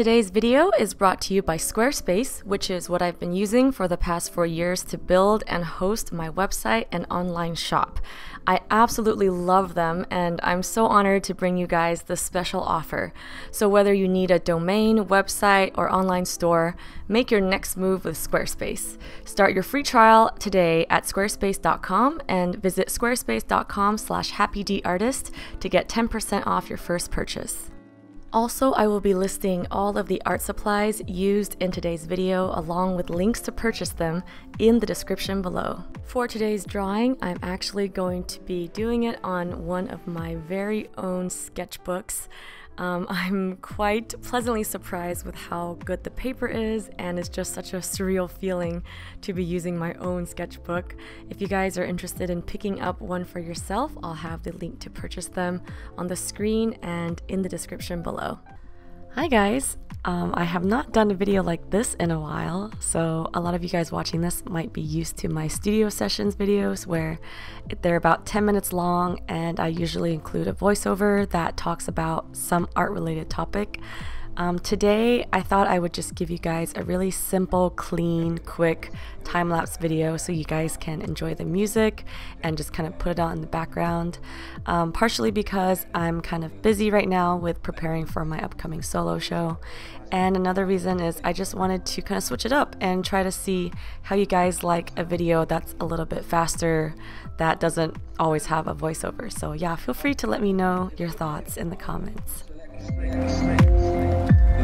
Today's video is brought to you by Squarespace, which is what I've been using for the past four years to build and host my website and online shop. I absolutely love them, and I'm so honored to bring you guys this special offer. So, whether you need a domain, website, or online store, make your next move with Squarespace. Start your free trial today at squarespace.com and visit squarespace.com/slash happydartist to get 10% off your first purchase. Also, I will be listing all of the art supplies used in today's video along with links to purchase them in the description below. For today's drawing, I'm actually going to be doing it on one of my very own sketchbooks. Um, I'm quite pleasantly surprised with how good the paper is, and it's just such a surreal feeling to be using my own sketchbook. If you guys are interested in picking up one for yourself, I'll have the link to purchase them on the screen and in the description below. Hi guys! Um, I have not done a video like this in a while, so a lot of you guys watching this might be used to my studio sessions videos where they're about 10 minutes long and I usually include a voiceover that talks about some art related topic. Um, today, I thought I would just give you guys a really simple, clean, quick time lapse video so you guys can enjoy the music and just kind of put it on in the background. Um, partially because I'm kind of busy right now with preparing for my upcoming solo show. And another reason is I just wanted to kind of switch it up and try to see how you guys like a video that's a little bit faster, that doesn't always have a voiceover. So, yeah, feel free to let me know your thoughts in the comments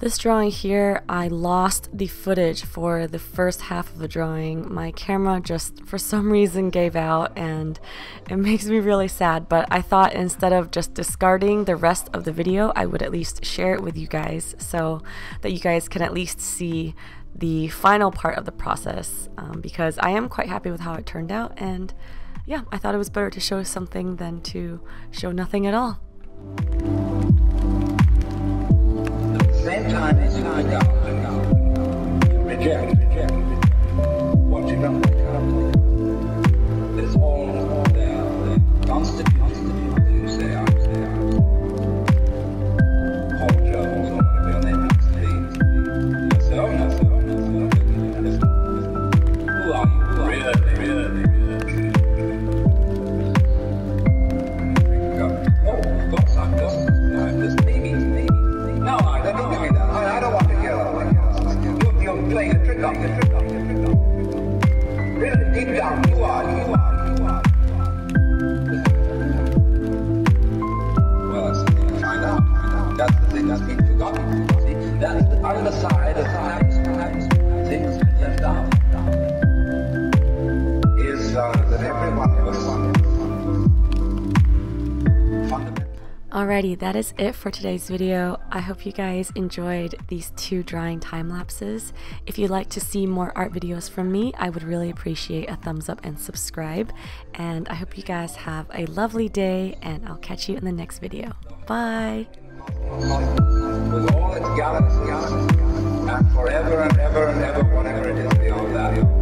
This drawing here, I lost the footage for the first half of the drawing. My camera just, for some reason, gave out and it makes me really sad. But I thought instead of just discarding the rest of the video, I would at least share it with you guys so that you guys can at least see the final part of the process um, because I am quite happy with how it turned out. And yeah, I thought it was better to show something than to show nothing at all same time as you you reject, reject, what you don't look Alrighty, that is it for today's video. I hope you guys enjoyed these two drawing time lapses. If you'd like to see more art videos from me, I would really appreciate a thumbs up and subscribe. And I hope you guys have a lovely day and I'll catch you in the next video. Bye! galaxy, and forever and ever and ever, whatever it is beyond that.